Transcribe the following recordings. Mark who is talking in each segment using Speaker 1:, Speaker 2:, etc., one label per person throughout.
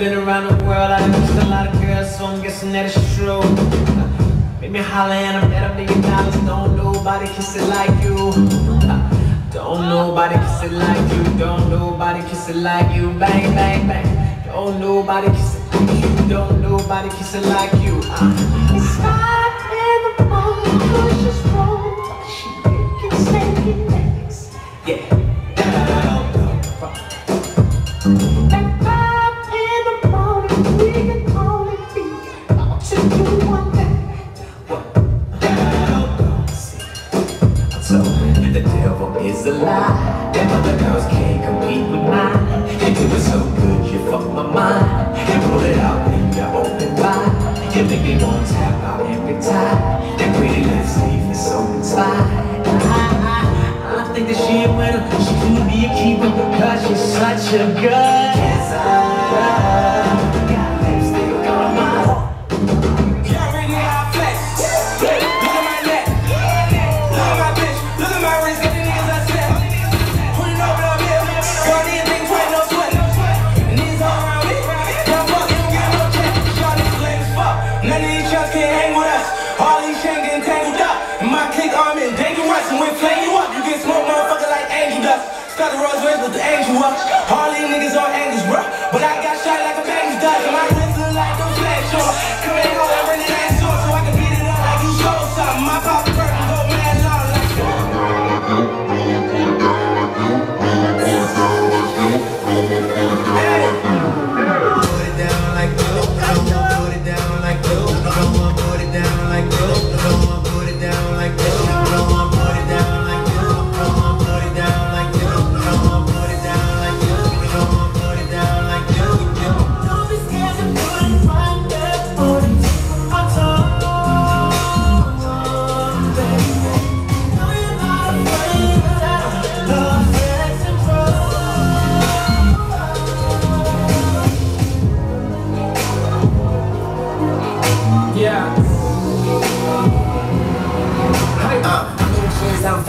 Speaker 1: been around the world, I done kissed a lot of girls, so I'm guessing that it's true. Make me holler and I bet a million dollars. Don't nobody kiss it like you. Don't nobody kiss it like you. Don't nobody kiss it like you. Bang, bang, bang. Don't nobody kiss it like you. Don't nobody kiss it like you. Uh. It's five in the morning, other girls can't compete with mine. You do it so good, you fuck my mind. You pull it out and you open wide. You make me want to tap out every time. That pretty lips leave me so inside. I, think that she a winner. She could be a keeper because she's such a good
Speaker 2: is dangerous. And we flame you up. You get smoked, motherfucker, like angel dust. Start the Rolls Royce with the angel up. These niggas on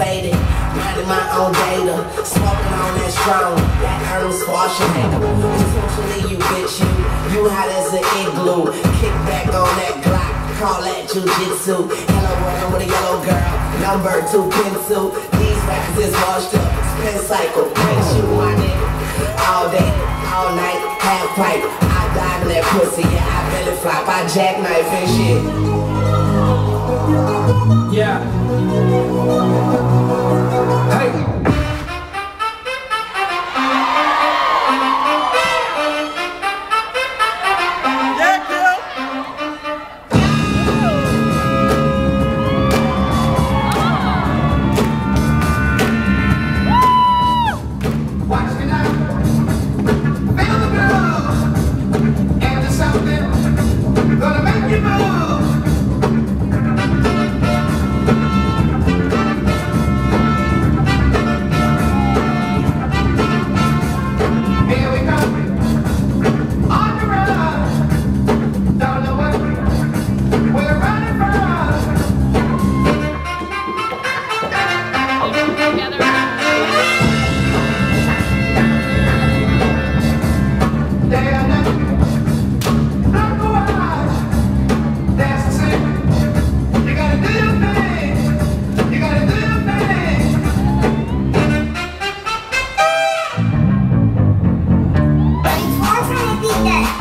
Speaker 3: faded. Minding my own data. Smoking on that strong. That Arnold Schwarzenegger. Essentially, you bitch, you. You hot as an igloo. Kick back on that Glock. Call that jujitsu. Hello, world with a yellow girl. Number two pencil. These rappers is washed up. Spin cycle. Can't shoot my nigga. All day, all night, half pipe. I dive in that pussy. Yeah, I belly flop. I jackknife and shit.
Speaker 2: Yeah.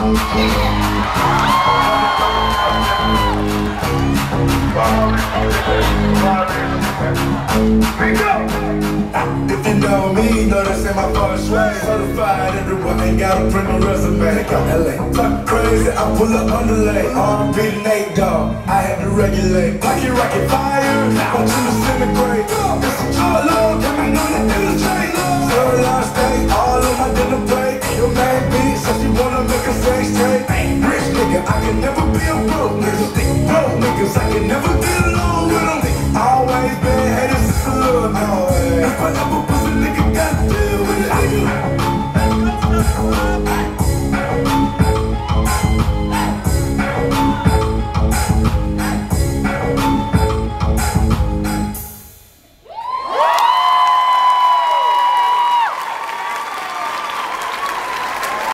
Speaker 4: If you know me, know this ain't my first way. Certified everyone ain't got a print resume. LA, talk crazy, I pull up underlay. To Nate Dogg, I had to regulate. Pocket rocket fire, want you to disintegrate. It's a joy long I never